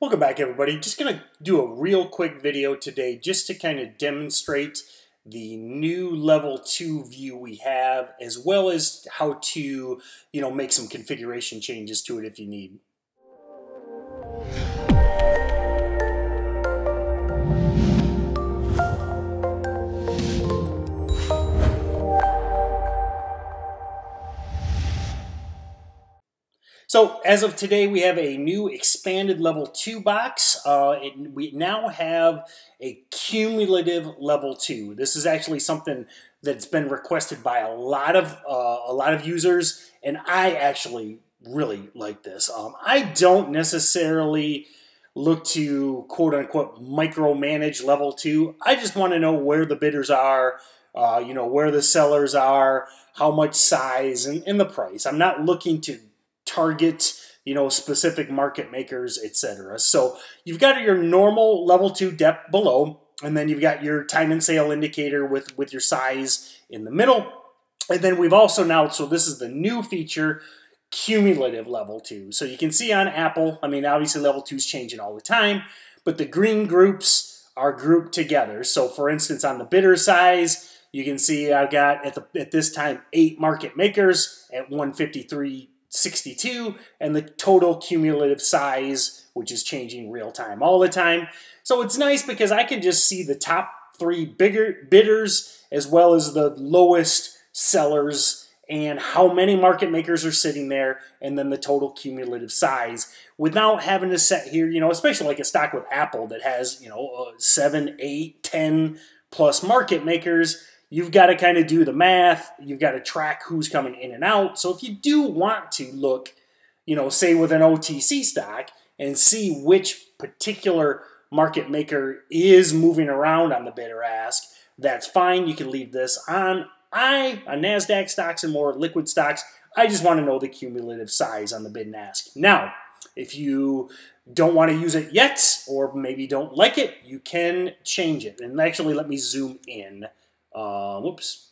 Welcome back everybody. Just going to do a real quick video today just to kind of demonstrate the new level 2 view we have as well as how to, you know, make some configuration changes to it if you need. So as of today, we have a new expanded level 2 box. Uh, it, we now have a cumulative level 2. This is actually something that's been requested by a lot of uh, a lot of users, and I actually really like this. Um, I don't necessarily look to quote unquote micromanage level 2. I just want to know where the bidders are, uh, you know, where the sellers are, how much size, and, and the price. I'm not looking to target you know specific market makers etc so you've got your normal level 2 depth below and then you've got your time and sale indicator with with your size in the middle. And then we've also now so this is the new feature cumulative level 2 so you can see on apple i mean obviously level 2 is changing all the time but the green groups are grouped together. So for instance on the bidder size you can see I've got at the at this time eight market makers at 153 62, and the total cumulative size, which is changing real time all the time. So it's nice because I can just see the top three bigger bidders as well as the lowest sellers and how many market makers are sitting there and then the total cumulative size without having to set here, you know, especially like a stock with Apple that has, you know, uh, seven, eight, ten plus market makers you've got to kind of do the math. You've got to track who's coming in and out. So if you do want to look, you know, say with an OTC stock and see which particular market maker is moving around on the bid or ask, that's fine. You can leave this on. I, on NASDAQ stocks and more liquid stocks, I just want to know the cumulative size on the bid and ask. Now, if you don't want to use it yet, or maybe don't like it, you can change it. And actually, let me zoom in. Uh, whoops.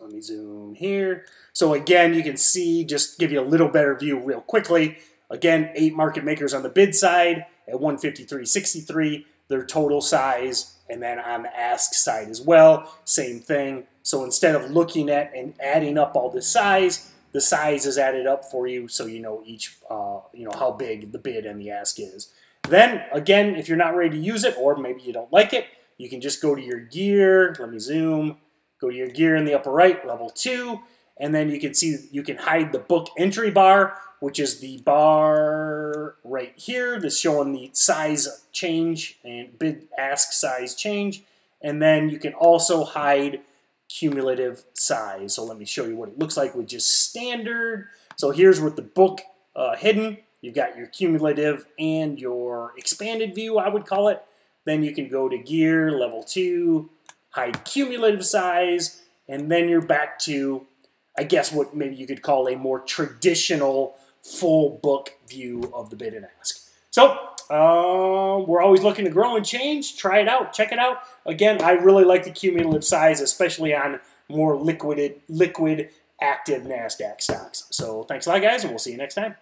Let me zoom here. So again, you can see, just give you a little better view real quickly. Again, eight market makers on the bid side at 153.63, their total size, and then on the ask side as well, same thing. So instead of looking at and adding up all the size, the size is added up for you so you know each, uh, you know, how big the bid and the ask is. Then, again, if you're not ready to use it or maybe you don't like it, you can just go to your gear. Let me zoom. Go to your gear in the upper right, level two, and then you can see you can hide the book entry bar, which is the bar right here that's showing the size change and bid ask size change. And then you can also hide cumulative size. So let me show you what it looks like with just standard. So here's with the book uh, hidden. You've got your cumulative and your expanded view, I would call it. Then you can go to gear, level 2, hide cumulative size, and then you're back to, I guess, what maybe you could call a more traditional full book view of the bid and ask. So uh, we're always looking to grow and change. Try it out. Check it out. Again, I really like the cumulative size, especially on more liquid, liquid active NASDAQ stocks. So thanks a lot, guys, and we'll see you next time.